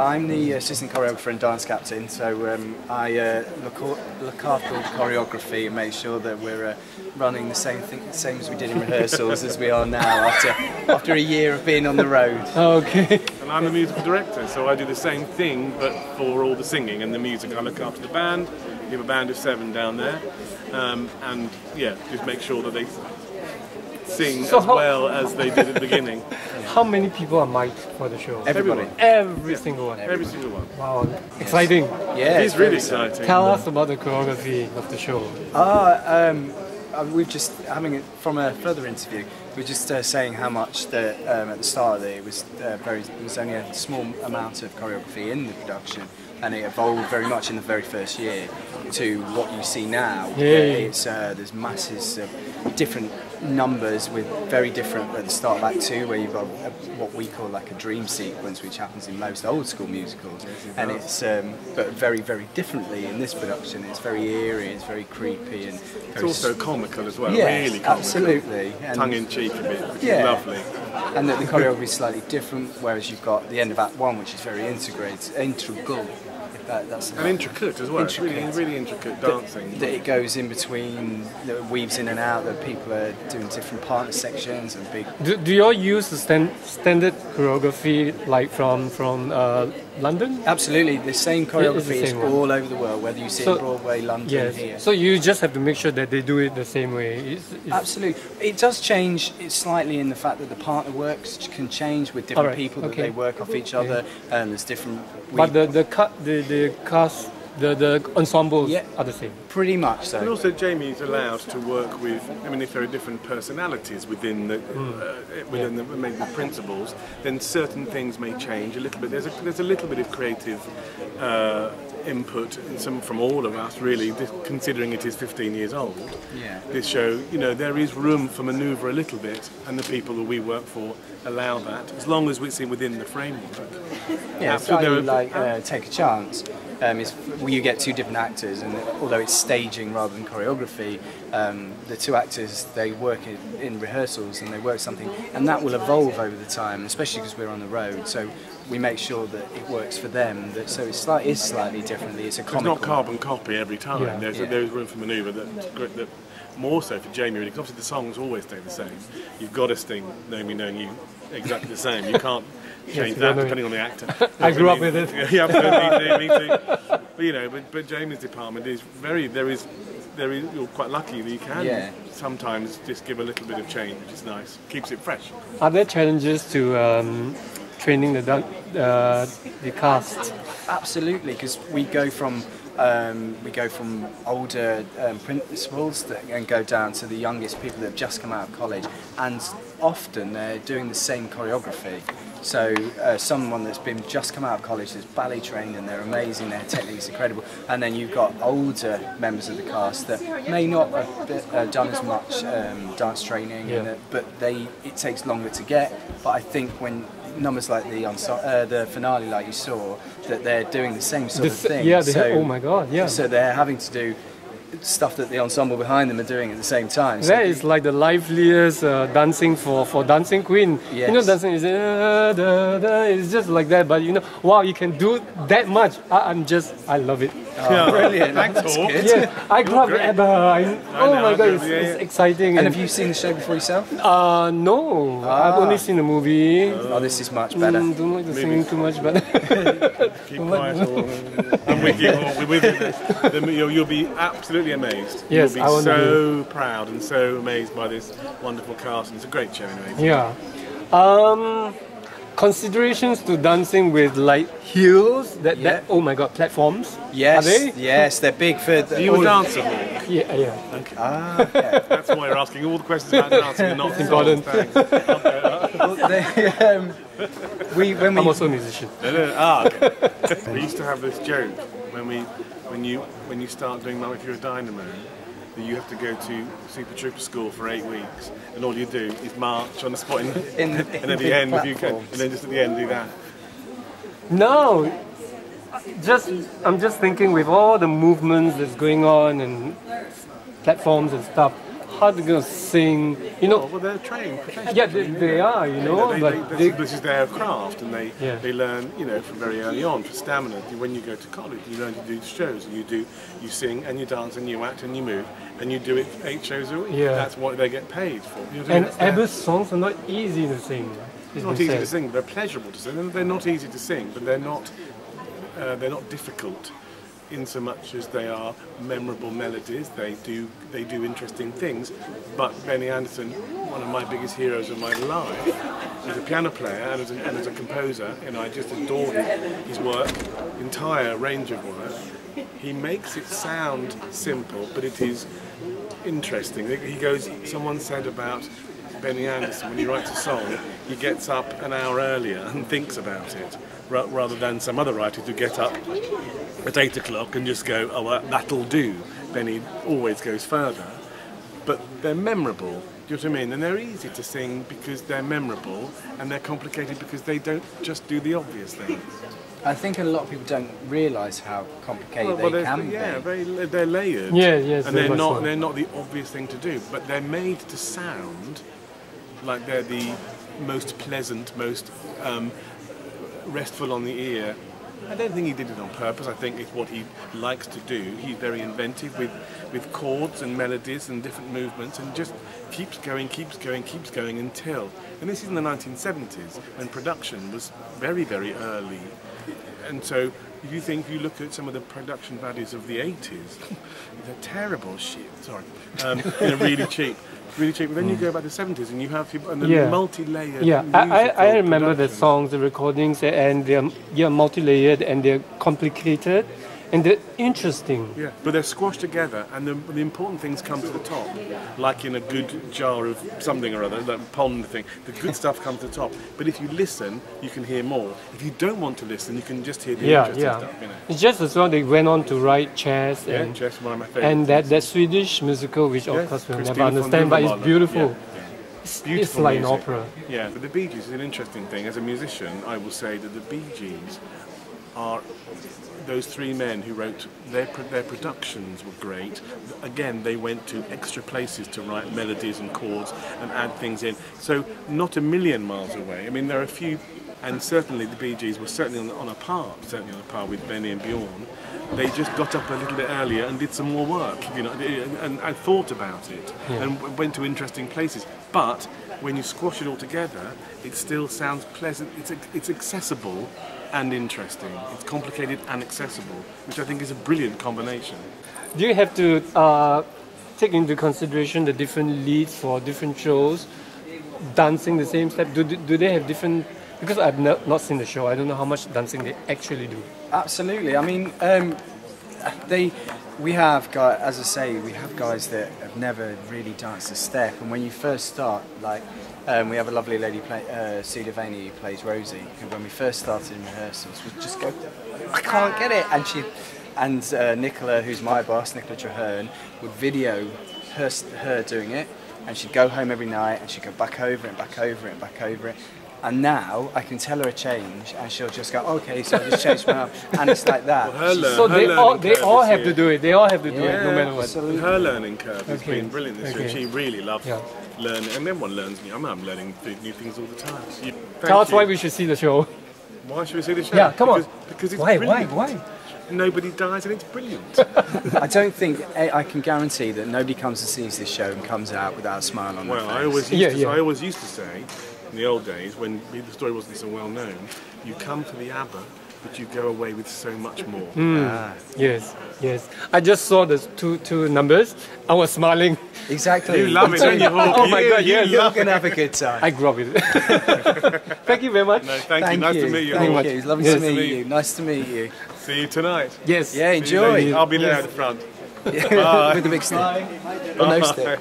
I'm the assistant choreographer and dance captain, so um, I uh, look, look after the choreography and make sure that we're uh, running the same thing, same as we did in rehearsals as we are now after after a year of being on the road. Okay. And I'm the musical director, so I do the same thing, but for all the singing and the music. I look after the band. We have a band of seven down there, um, and yeah, just make sure that they sing So as how- well as they did at the beginning. How many people are mic'd for the show? Everybody. Every single one. Every single one. Wow, exciting. Yeah, It's really exciting. Tell us about the choreography of the show. Ah, um, uh, we've just having it from a further interview. We're just uh, saying how much that um, at the start of it, it was uh, very. There was only a small amount of choreography in the production, and it evolved very much in the very first year to what you see now. Yeah. It's uh, there's masses of different numbers with very different at the start of Act Two, where you've got a, what we call like a dream sequence, which happens in most old school musicals, and it's um, but very very differently in this production. It's very eerie, it's very creepy, and It's very also comical as well, Yes, really comical. absolutely. And, Tongue in cheek a bit, which Yeah. is lovely. and that the choreography is slightly different, whereas you've got the end of Act One, which is very integrated, integral. If that, that's And intricate as well. It's really, Intricate. really intricate dancing. that it goes in between, that it weaves in and out, that people are doing different partner sections and big. Do, do you all use the stand, standard choreography like from from uh, London? Absolutely, the same choreography is same one. all over the world, whether you see So- it Broadway, London, Yes. here. So you just have to make sure that they do it the same way. It's, it's, Absolutely. It does change slightly in the fact that the partner works can change with different Alright, people, that they work off each other, and there's different. but the the cut the the cast the the ensembles Yeah. are the same. pretty much so. And also, Jamie's allowed to work with. I mean, if there are different personalities within the uh, within the maybe the principles, then certain things may change a little bit. There's a, there's a little bit of creative uh, input, some from all of us, really. this- Considering it is 15 years old, Yeah. this show, you know, there is room for manoeuvre a little bit, and the people that we work for allow that, as long as it's in within the framework. Yeah, Absolutely. slightly like uh, take a chance. Um, it's where you get two different actors, and although it's staging rather than choreography, um, the two actors they work in, in rehearsals and they work something, and that will evolve over the time, especially because we're on the road. So we make sure that it works for them. That so it's slight, is slightly differently. It's a It's not carbon copy every time. Yeah. There's, Yeah. there's room for manoeuvre that, that more so for Jamie really. 'cause obviously the songs always stay the same. You've got to sing "Knowing Me, Knowing You" exactly the same. You can't change we that depending on the actor. I grew up with it. Yeah, absolutely. Me too. Me too. But you know, but, but Jamie's department is very. There is. There is, you're quite lucky that you can Yeah. sometimes just give a little bit of change, which is nice. Keeps it fresh. Are there challenges to um, training the uh, the cast? Absolutely, because we go from um, we go from older um, principals that, and go down to the youngest people that have just come out of college, and often they're doing the same choreography. So uh, someone that's been just come out of college that's ballet trained and they're amazing, their technique's incredible, and then you've got older members of the cast that may not have uh, done as much um, dance training, and Yeah. that, but they it takes longer to get. But I think when numbers like the uh, the finale, like you saw, that they're doing the same sort The of thing. yeah, so, oh my God, yeah. So they're having to do stuff that the ensemble behind them are doing at the same time. So That is like the liveliest uh, dancing for, for Dancing Queen. You know, dancing is uh, da, da, it's just like that. But you know, wow, you can do that much. I, I'm just, I love it. Oh, brilliant. Thanks, That's Hawk. good. Yeah, I grew up with great. I, oh know, my I god, it's, yeah, it's exciting. And have you seen the show before yourself? Uh, no, I've only seen the movie. Oh, this is much better. Mm, don't like the singing too much, but Keep quiet. Hawk. I'm with you. We're with you. The, the, you'll, you'll be absolutely amazed. Yes, you'll be want to so proud and so amazed by this wonderful cast. And it's a great show anyway. yeah. Um, considerations to dancing with like heels. That, Yeah. that oh my god, platforms. Yes, Are they? yes, they're big for. The, Are you a dancer, Hawk? Yeah, yeah. Ah, yeah. That's why you're asking all the questions about dancing and not important. songs. Thanks. Well, they, um, we when we I'm also a musician. No, no, ah, okay. we used to have this joke when we, when you, when you start doing that if you're a dynamo, that you have to go to Super Trooper school for eight weeks, and all you do is march on the spot, in, In the- and at the the end, if you can, and then just at the end do that. No, just I'm just thinking with all the movements that's going on and platforms and stuff. How they're gonna sing. You know, Well, they're trained professionals. yeah, they, they are. You know, they, but they, they, this, this is their craft, and they Yeah. they learn, you know, from very early on for stamina. When you go to college, you learn to do shows, and you do you sing and you dance and you act and you move, and you do it eight shows a week. Yeah. That's what they get paid for. You know and mean? ABBA's songs are not easy to sing. It's It's not easy said. to sing. They're pleasurable to sing. and They're not easy to sing, but they're not uh, they're not difficult in so much as they are memorable melodies. They do they do interesting things. But Benny Andersson, one of my biggest heroes of my life, as a piano player and as a, and as a composer, know, I just adore his work, entire range of work. He makes it sound simple, but it is interesting. He goes. Someone said about Benny Andersson when he writes a song, he gets up an hour earlier and thinks about it, rather than some other writers who get up at eight o'clock and just go, "Oh, well, that'll do." Benny always goes further, but they're memorable. Do you know what I mean? And they're easy to sing because they're memorable, and they're complicated because they don't just do the obvious things. I think a lot of people don't realise how complicated they they're- can yeah, be. very, they're layered. Yeah, yes, and they're not they're not the obvious thing to do, but they're made to sound like they're the most pleasant, most um, restful on the ear. I don't think he did it on purpose. I think it's what he likes to do. He's very inventive with, with chords and melodies and different movements, and just keeps going, keeps going, keeps going until. And this is in the 1970s when production was very, very early and so if you think if you look at some of the production values of the 80s, they're terrible shit. Sorry, um, know, really cheap, really cheap. But then you mm. go back to the 70s and you have people and the Yeah. multi-layered. Yeah, I, I, remember the songs, the recordings, and they're yeah, multi-layered and they're complicated and they're interesting. Yeah, but they're squashed together, and the, the important things come to the top, like in a good jar of something or other, that pond thing. The good stuff comes to the top. But if you listen, you can hear more. If you don't want to listen, you can just hear the Yeah, interesting yeah. stuff. You know. It's just as well they went on to write chess Yeah, and just one of my favourite. and that, that Swedish musical, which Yeah, of course we'll never understand, but it's beautiful. Yeah. It's, it's Beautiful like an opera. Yeah, but the Bee Gees is an interesting thing. As a musician, I will say that the Bee Gees are those three men who wrote their their productions were great. Again, they went to extra places to write melodies and chords and add things in. So not a million miles away. I mean, there are a few, and certainly the Bee Gees were certainly on, on a par, certainly on a par with Benny and Bjorn. They just got up a little bit earlier and did some more work, you know, and, and, and thought about it and went to interesting places. But when you squash it all together, it still sounds pleasant. It's it's accessible and interesting. It's complicated and accessible, which I think is a brilliant combination. Do you have to uh, take into consideration the different leads for different shows, dancing the same step? Do, do they have different? Because I've no, not seen the show, I don't know how much dancing they actually do. Absolutely. I mean, um, they. We have guys, as I say, we have guys that have never really danced a step. And when you first start, like, um, we have a lovely lady, play, uh, Celia Vaney, who plays Rosie. Who, when we first started in rehearsals, would just go, "I can't get it," and she, and uh, Nichola, who's my boss, Nichola Treherne, would video her her doing it, and she'd go home every night, and she'd go back over it, and back over it, and back over it. And now I can tell her a change, and she'll just go, "Okay, so I just changed my arm," and it's like that. Her learn- So they all they all have here. to do it. They all have to do it, no matter what. absolutely. Her learning curve has Okay. been brilliant this year. She really loves Yeah. Learning, and everyone learns new. I mean, I'm learning th- new things all the time. So you, thank Tell us you. why we should see the show. Why should we see the show? Yeah, come on. because, Because it's Why? Why? brilliant. Why? Nobody dies, and it's brilliant. I don't think I I can guarantee that nobody comes and sees this show and comes out without a smile on Well, their face. Well, I always used Yeah, to, yeah. I always used to say, in the old days when the story wasn't so well known, you come to the ABBA, but you go away with so much more. Hmm. Ah, Yes, yes. I just saw the two two numbers. I was smiling. Exactly. You love it, don't you, Hawk? Oh my God, you yes. You're love gonna have a good time. I grew up with it. Thank you very much. No, thank, you. Nice to meet you. Thank you. Lovely Yes. to Nice to meet meet you. Nice to meet you. See you tonight. Yes. Yeah, See enjoy. I'll be there Yes. at the front. With the big stick. Or no stick.